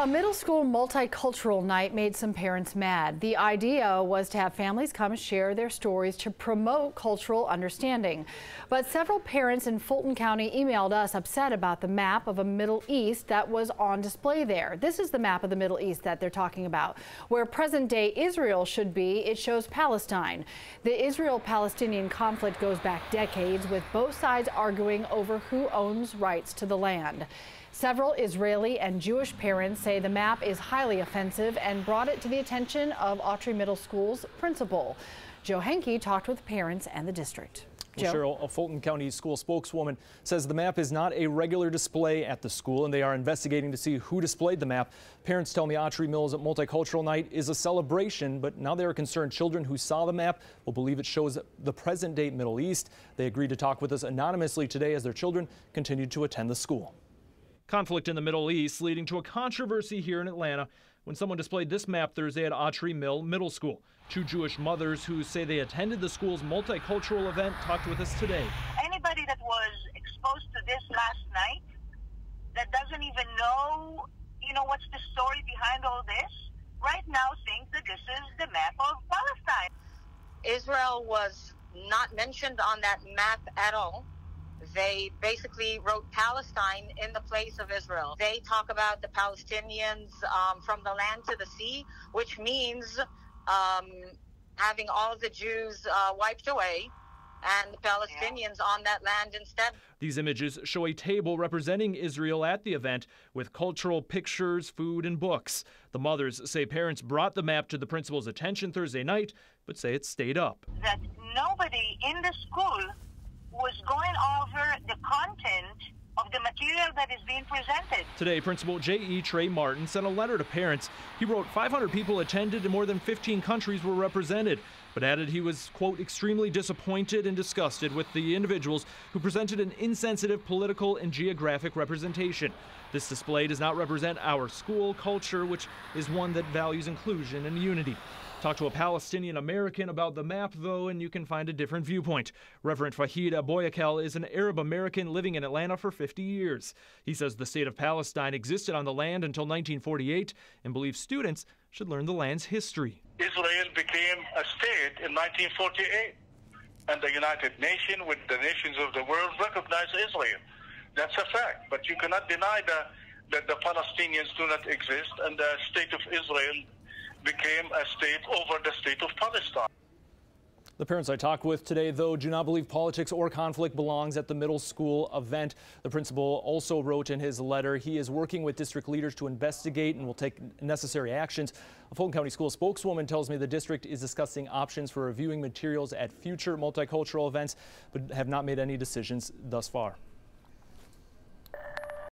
A middle school multicultural night made some parents mad. The idea was to have families come share their stories to promote cultural understanding. But several parents in Fulton County emailed us upset about the map of a Middle East that was on display there. This is the map of the Middle East that they're talking about. Where present day Israel should be, it shows Palestine. The Israel-Palestinian conflict goes back decades with both sides arguing over who owns rights to the land. Several Israeli and Jewish parents say the map is highly offensive and brought it to the attention of Autry Middle School's principal. Joe Henke talked with parents and the district. Well, Cheryl, a Fulton County school spokeswoman says the map is not a regular display at the school and they are investigating to see who displayed the map. Parents tell me Autry Mills at Multicultural Night is a celebration, but now they are concerned children who saw the map will believe it shows the present day Middle East. They agreed to talk with us anonymously today as their children continued to attend the school. Conflict in the Middle East leading to a controversy here in Atlanta when someone displayed this map Thursday at Autry Mill Middle School. Two Jewish mothers who say they attended the school's multicultural event talked with us today. Anybody that was exposed to this last night that doesn't even know, you know, what's the story behind all this, right now thinks that this is the map of Palestine. Israel was not mentioned on that map at all they basically wrote Palestine in the place of Israel. They talk about the Palestinians um, from the land to the sea, which means um, having all of the Jews uh, wiped away and the Palestinians yeah. on that land instead. These images show a table representing Israel at the event with cultural pictures, food, and books. The mothers say parents brought the map to the principal's attention Thursday night, but say it stayed up. That nobody in the school was going over the content of the material that is being presented. Today, Principal J.E. Trey Martin sent a letter to parents. He wrote 500 people attended and more than 15 countries were represented, but added he was, quote, extremely disappointed and disgusted with the individuals who presented an insensitive political and geographic representation. This display does not represent our school culture, which is one that values inclusion and unity. Talk to a Palestinian American about the map, though, and you can find a different viewpoint. Reverend Fahed Abu-Akel is an Arab American living in Atlanta for 50 years. He says the state of Palestine existed on the land until 1948 and believes students should learn the land's history. Israel became a state in 1948, and the United Nations, with the nations of the world, recognized Israel. That's a fact, but you cannot deny that, that the Palestinians do not exist and the state of Israel became a state over the state of Palestine. The parents I talked with today, though, do not believe politics or conflict belongs at the middle school event. The principal also wrote in his letter he is working with district leaders to investigate and will take necessary actions. A Fulton County school spokeswoman tells me the district is discussing options for reviewing materials at future multicultural events, but have not made any decisions thus far.